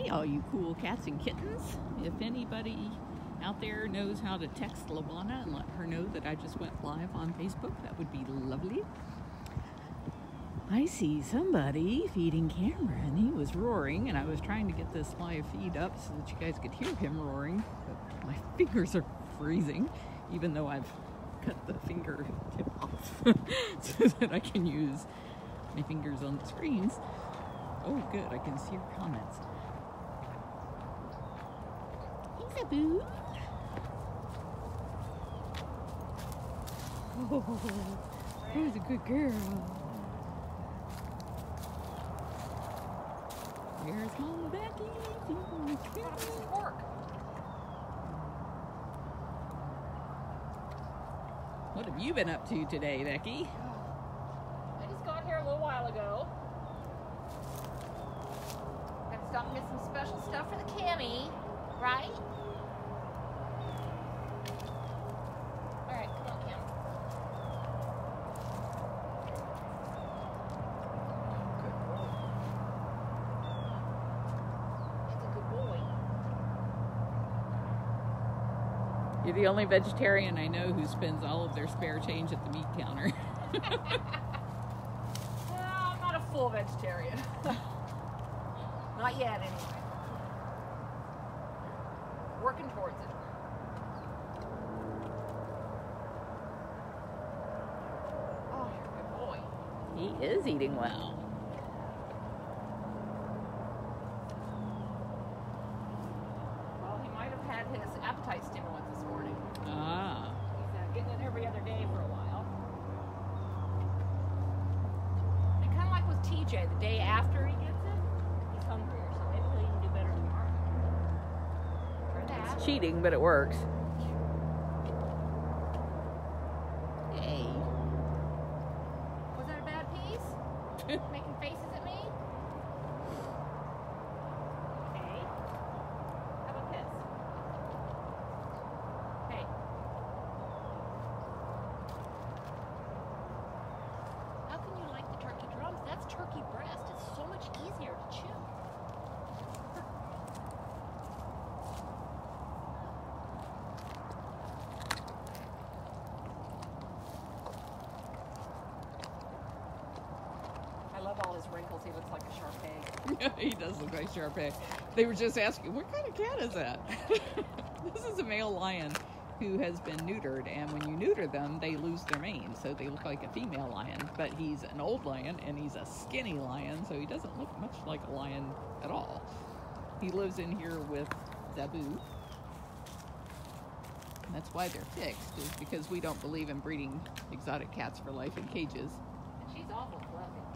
Hey, all you cool cats and kittens. If anybody out there knows how to text Lawana and let her know that I just went live on Facebook, that would be lovely. I see somebody feeding Cameron. He was roaring, and I was trying to get this live feed up so that you guys could hear him roaring. But my fingers are freezing, even though I've cut the finger tip off so that I can use my fingers on the screens. Oh, good, I can see your comments. Zabu. Oh, who's a good girl? Where's Mama Becky? What have you been up to today, Becky? I just got here a little while ago. Got to stop and get some special stuff for the cami, right? All right, come on, Cam. It's a good boy. You're the only vegetarian I know who spends all of their spare change at the meat counter. Well, I'm not a full vegetarian. not yet, anyway. Working towards it. Oh, you're a good boy. he is eating well. Well, he might have had his appetite stimulant this morning. Ah, He's uh, getting it every other day for a while. And kind of like with TJ, the day after he gets it, he's hungrier, so maybe he'll even do better tomorrow. Or it's but it works. Hey. Was that a bad piece? Making faces at me? Okay. How about this? Hey. How can you like the turkey drums? That's turkey breast. It's so much easier to chew. I love wrinkles. He looks like a Shar Pei. he does look like Shar Pei. They were just asking, what kind of cat is that? this is a male lion who has been neutered, and when you neuter them, they lose their mane, so they look like a female lion. But he's an old lion, and he's a skinny lion, so he doesn't look much like a lion at all. He lives in here with Zabu. And that's why they're fixed, is because we don't believe in breeding exotic cats for life in cages. And she's awful fluffy.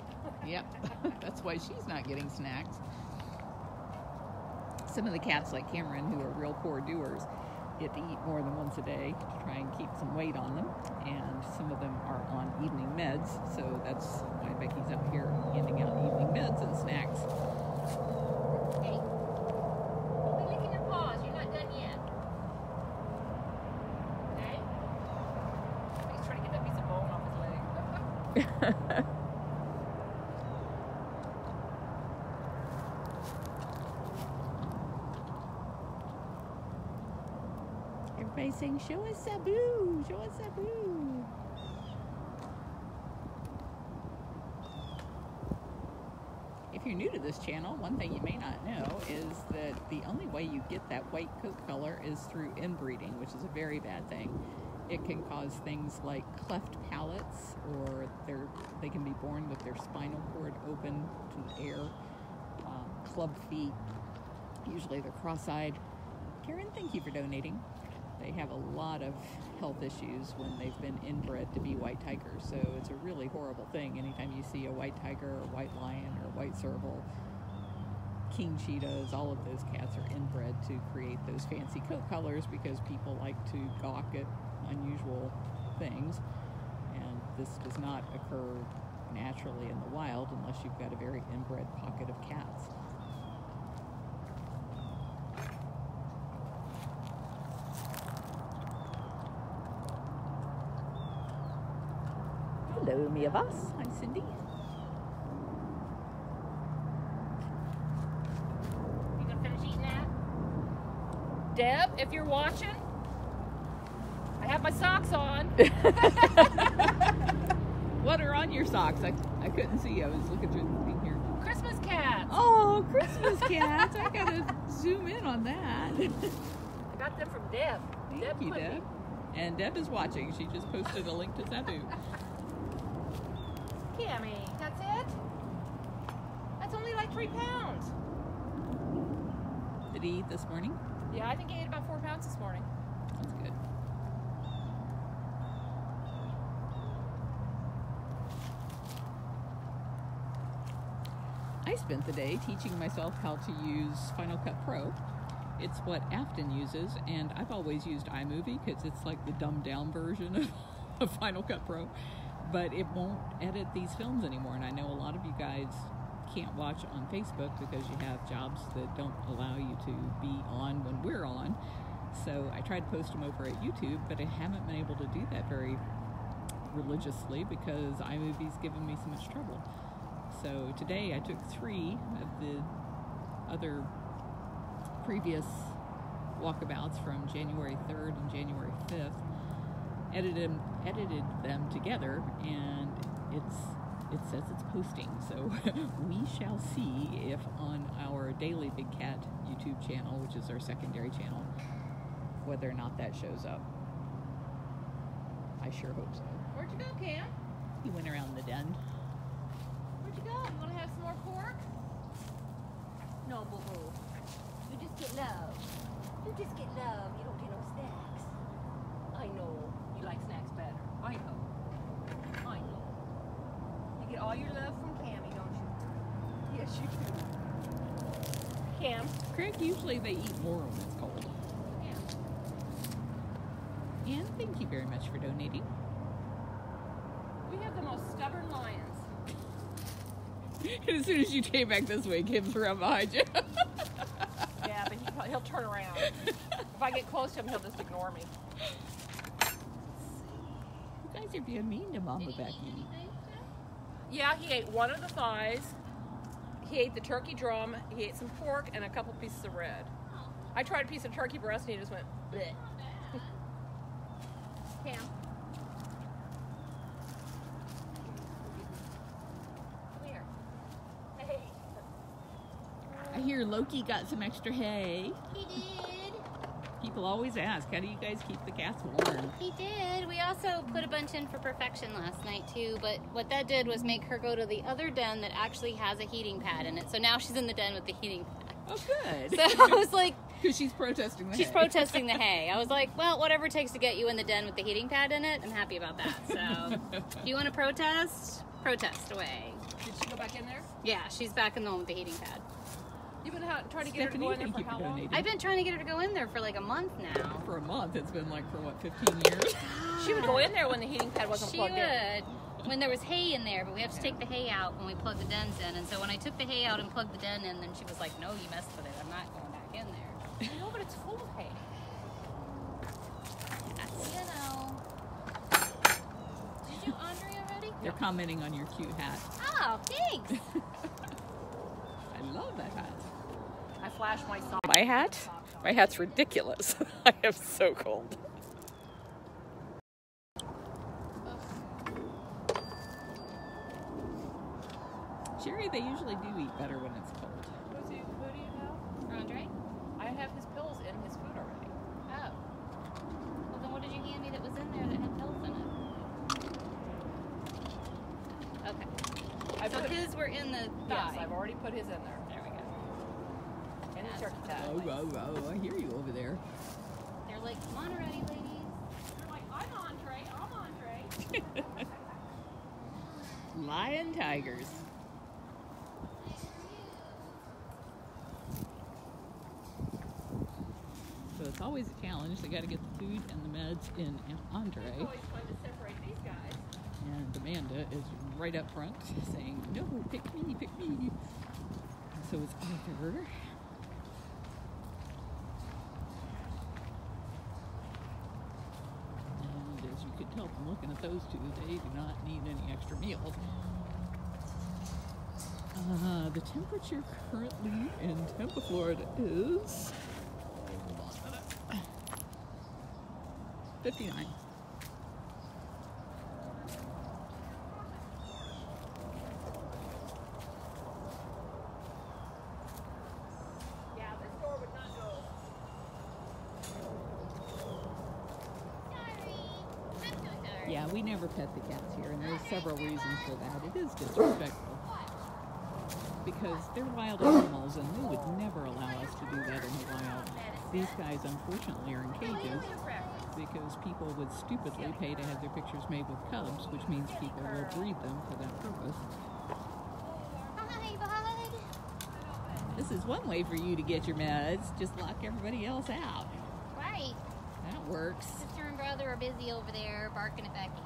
Yep, that's why she's not getting snacks. Some of the cats, like Cameron, who are real poor doers, get to eat more than once a day to try and keep some weight on them. And some of them are on evening meds, so that's why Becky's out here handing out evening meds and snacks. Hey. Don't be licking your paws. You're not done yet. Okay? He's trying to get that piece of bone off his leg. Everybody's saying, "Show us Zabu! Show us Zabu!" If you're new to this channel, one thing you may not know is that the only way you get that white coat color is through inbreeding, which is a very bad thing. It can cause things like cleft palates, or they can be born with their spinal cord open to the air, um, club feet. Usually they're cross-eyed. Karen, thank you for donating. They have a lot of health issues when they've been inbred to be white tigers, so it's a really horrible thing. Anytime you see a white tiger or white lion or white serval, king cheetahs, all of those cats are inbred to create those fancy coat colors because people like to gawk at unusual things. And this does not occur naturally in the wild unless you've got a very inbred pocket of cats. Hello, Mia Voss. Hi, Cindy. You gonna Deb, if you're watching, I have my socks on. What are on your socks? I, I couldn't see. I was looking through the thing here. Christmas cats. Oh, Christmas cats. I gotta zoom in on that. I got them from Deb. Thank Deb you. Deb. And Deb is watching. She just posted a link to Zabu. Cammy, that's it? That's only like three pounds. Did he eat this morning? Yeah, I think he ate about four pounds this morning. That's good. I spent the day teaching myself how to use Final Cut Pro. It's what Afton uses, and I've always used iMovie because it's like the dumbed down version of Final Cut Pro. But it won't edit these films anymore, and I know a lot of you guys can't watch on Facebook because you have jobs that don't allow you to be on when we're on. So I tried to post them over at YouTube, but I haven't been able to do that very religiously because iMovie's given me so much trouble. So today I took three of the other previous walkabouts from January 3rd and January 5th, edited edited them together, and it's it says it's posting. So we shall see if on our Daily Big Cat YouTube channel, which is our secondary channel, whether or not that shows up. I sure hope so. Where'd you go, Cam? He went around the den. Where'd you go? You want to have some more pork? No, boo boo. You just get love. You just get love. You don't get no snacks. I know. Like snacks better. I know. I know. You get all your love from Cammy, don't you? Yes, you do. Cam. Craig, usually they eat more when it's cold. Yeah. And thank you very much for donating. We have the most stubborn lions. As soon as you came back this way, Kim's around behind you. Yeah, but he, he'll turn around. if I get close to him, he'll just ignore me. You guys are being mean to Mama Becky. Yeah, he ate one of the thighs. He ate the turkey drum. He ate some pork and a couple pieces of red. I tried a piece of turkey breast and he just went bleh. Cam. Come here. Hey. I hear Loki got some extra hay. He did. People always ask, how do you guys keep the cats warm? He did. We also put a bunch in for perfection last night too, but what that did was make her go to the other den that actually has a heating pad in it. So now she's in the den with the heating pad. Oh, good. So I was like, Because she's protesting the she's hay. protesting the hay. I was like, well, whatever it takes to get you in the den with the heating pad in it, I'm happy about that. So if you want to protest, protest away. Did she go back in there? Yeah, she's back in the one with the heating pad. You've been ha- trying to get Stephanie, her to go in there for how long? I've been trying to get her to go in there for like a month now. For a month, it's been like for what, 15 years? She would go in there when the heating pad wasn't She plugged in. would. When there was hay in there, but we have to take the hay out when we plug the dens in. And so when I took the hay out and plugged the den in, then she was like, "No, you messed with it. I'm not going back in there." I know, but it's full of hay. That's, you know. Did you Andre already? They're commenting on your cute hat. Oh, thanks. I love that hat. I flashed my sock. My hat? My hat's ridiculous. I am so cold. Jerry, they usually do eat better when it's cold. Who's he, who do you know? Andre? I have his pills in his food already. Oh. Well, then what did you hand me that was in there that had pills in it? Okay. I So his were in the yes. I've already put his in there. There we go. And his turkey Oh, tag. oh, oh, I hear you over there. They're like, come on already, ladies. You're like, I'm Andre, I'm Andre. Lion tigers. So it's always a challenge. They got to get the food and the meds in Andre. It's always fun to separate these guys. And Amanda is right up front saying, No, pick me, pick me. So it's Arthur. looking at those two, they do not need any extra meals. Uh, the temperature currently in Tampa, Florida is 59. Yeah, we never pet the cats here, and there's several reasons for that. It is disrespectful. Because they're wild animals, and they would never allow us to do that in the wild. These guys, unfortunately, are in cages because people would stupidly pay to have their pictures made with cubs, which means people will breed them for that purpose. Hi, bud. This is one way for you to get your meds. Just lock everybody else out. Right. That works. Sister are busy over there barking at Becky.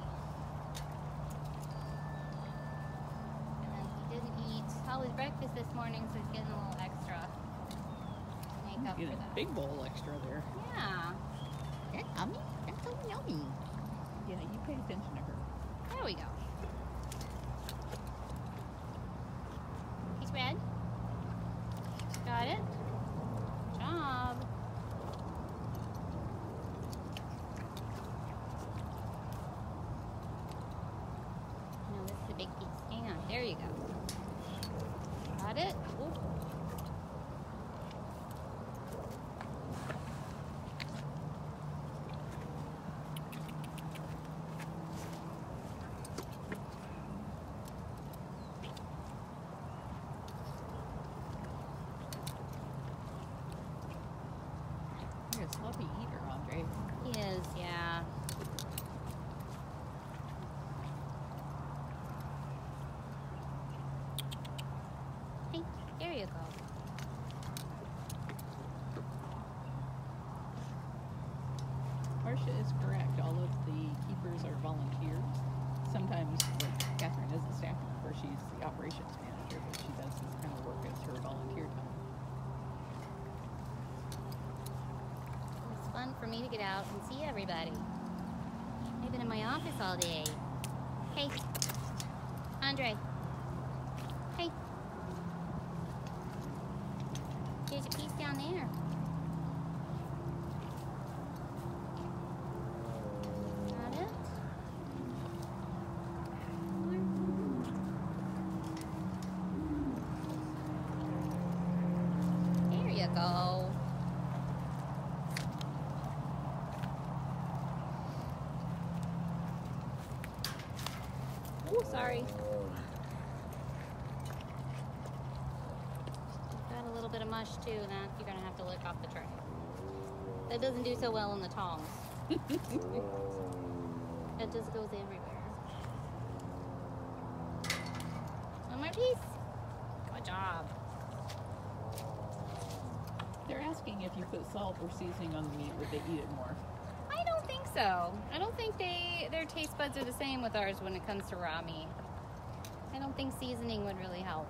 And then he didn't eat all his breakfast this morning, so he's getting a little extra. to Make up Get for that. big bowl extra there. Yeah. That's yummy. That's so yummy. Yeah, you pay attention to her. There we go. He's red. Got it. Good job. No, this is a big piece. Hang on. There you go. Got it. Ooh. You're a sloppy eater, Andre. He is, yeah. Hey, there you go. Marcia is correct. All of the keepers are volunteers. Sometimes like, Catherine is a staff member. She's the operations manager, but she does this kind of work as her volunteer time. To get out and see everybody. I've been in my office all day. Hey, Andre. Hey. There's a piece down there. Got it? There you go. Oh, sorry. Got a little bit of mush too, and that you're gonna have to lick off the tray. That doesn't do so well in the tongs. it just goes everywhere. One more piece. Good job. They're asking if you put salt or seasoning on the meat, would they eat it more? I don't think so. I don't think they their taste buds are the same with ours when it comes to raw meat. I don't think seasoning would really help.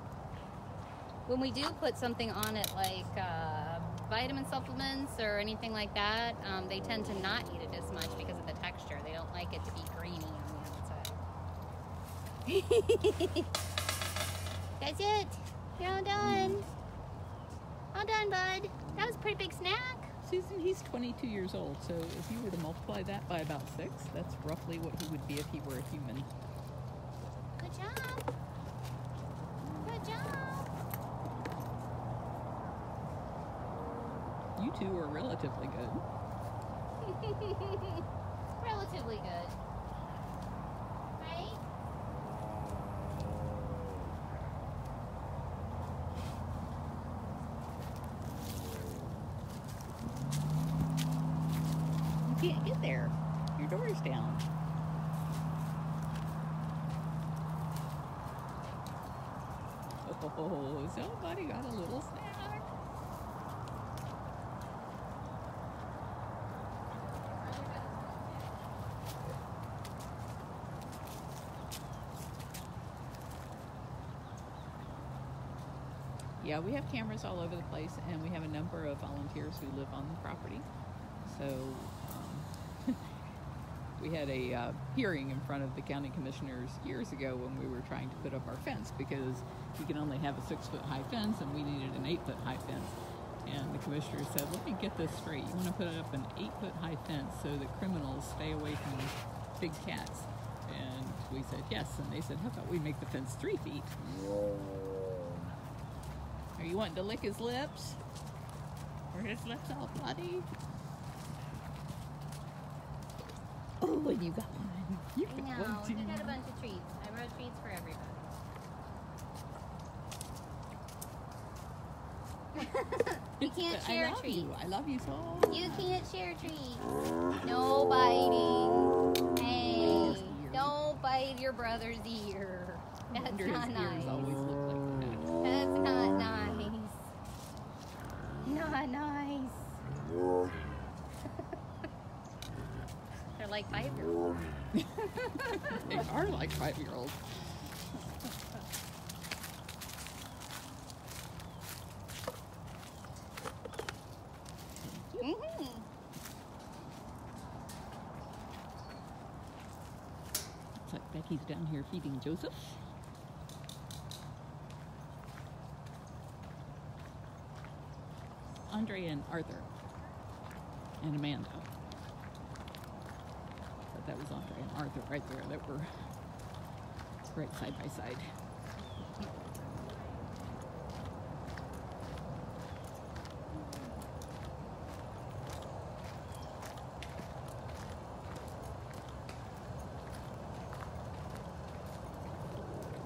When we do put something on it like uh, vitamin supplements or anything like that, um, they tend to not eat it as much because of the texture. They don't like it to be greeny on the outside. That's it. You're all done. All done, bud. That was a pretty big snack. Susan, he's 22 years old, so if you were to multiply that by about six, that's roughly what he would be if he were a human. Good job. Good job. You two are relatively good. Relatively good. Right? You can't get there. Your door's down. Oh, somebody got a little snack. Yeah, we have cameras all over the place, and we have a number of volunteers who live on the property. So um, we had a uh, hearing in front of the county commissioners years ago when we were trying to put up our fence because we can only have a six foot high fence, and we needed an eight foot high fence. And the commissioner said, let me get this straight. You want to put up an eight foot high fence so the criminals stay away from big cats? And we said, yes. And they said, how about we make the fence three feet? Are you wanting to lick his lips? Or his lips all bloody? Oh, and you got one. You got know. one too. We got a bunch of treats. I brought treats for everybody. you can't share I love treats. you. I love you so much. You can't share treats. No biting. Hey, don't bite your brother's ear. That's not nice. always look like that. That's not nice. Not nice. They're like five year olds. They are like five year olds. Mm-hmm. Looks like Becky's down here feeding Joseph. Andre and Arthur. And Amanda. That was Andre and Arthur right there that were right side by side.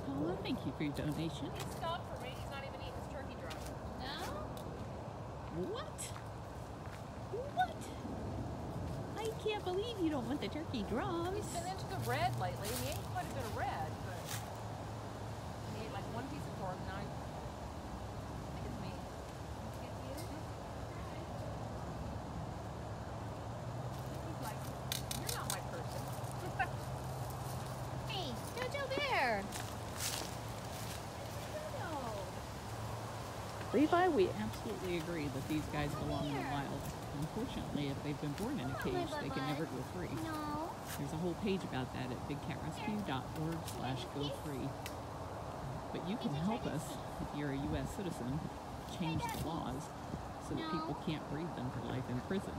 Oh, thank you for your donation. He stopped for me. He's not even eating his turkey drum. No? What? What? I can't believe you don't want the turkey drums. He's been into the red lately, he ate quite a bit of red, but he ate like one piece of pork, and I, I think it's me. Can't eat it? He's like, you're not my person. Hey, Jojo Bear. Levi, we absolutely agree that these guys belong in the wild. Unfortunately, if they've been born in a cage, they can never go free. There's a whole page about that at bigcatrescue.org slash go free. But you can help us, if you're a U.S. citizen, change the laws so that people can't breed them for life in prison.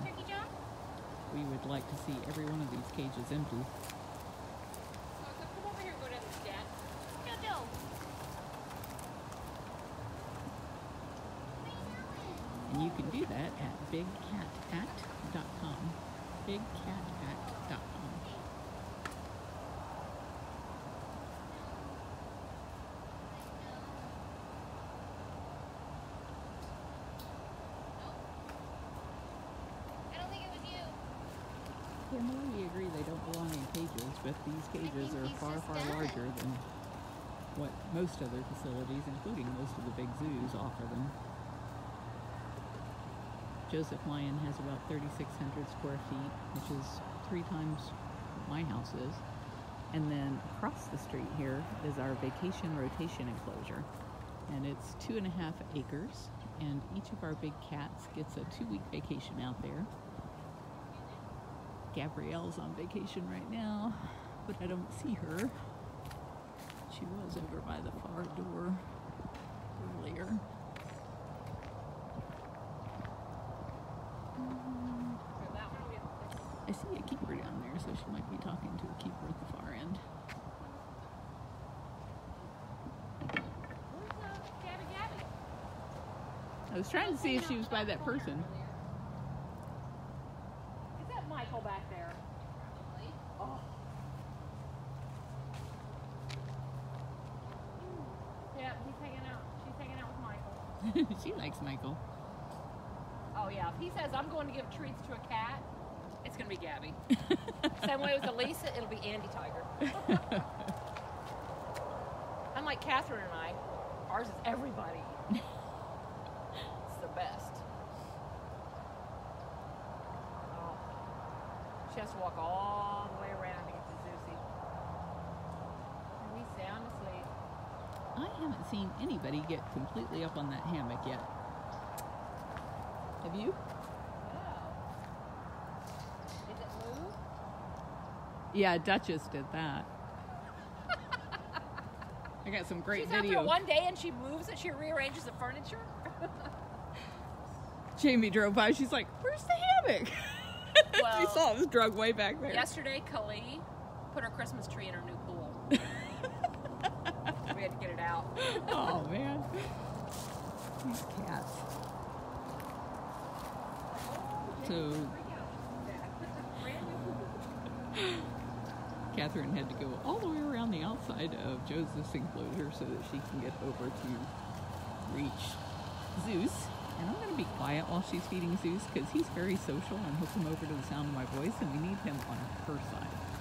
We would like to see every one of these cages empty. So, so come over here and go down this dad. Jojo. And you can do that at bigcatact.com. Bigcatact.com. I don't think it was you. Agree they don't belong in cages, but these cages are far, far larger than what most other facilities, including most of the big zoos, offer them. Joseph Lyon has about 3,600 square feet, which is three times what my house is. And then across the street here is our vacation rotation enclosure. And it's two and a half acres. And each of our big cats gets a two week vacation out there. Gabrielle's on vacation right now, but I don't see her. She was over by the far door earlier. So that one we have I see a keeper down might be talking to a keeper at the far end. Where's Gabby Gabby? I was trying to see if she was by that person. Is that Michael back there? Oh. Yeah, he's hanging out. She's hanging out with Michael. she likes Michael. Oh yeah, if he says I'm going to give treats to a cat, it's gonna be Gabby. Same way with Elisa, it'll be Andy Tiger. Unlike Catherine and I, ours is everybody. it's the best. Oh. She has to walk all the way around to get to Zuzi. And we sound asleep. I haven't seen anybody get completely up on that hammock yet. Have you? Wow. Did it move? Yeah, Duchess did that. I got some great She's out there one day and she moves it. She rearranges the furniture. Jamie drove by. She's like, "Where's the hammock?" she saw it was drug way back there. Yesterday, Kali put her Christmas tree in her new pool. we had to get it out. oh man, these cats. Oh, so Catherine had to go all the way around the outside of Joseph's enclosure so that she can get over to reach Zeus. And I'm going to be quiet while she's feeding Zeus because he's very social and he'll come over to the sound of my voice, and we need him on her side.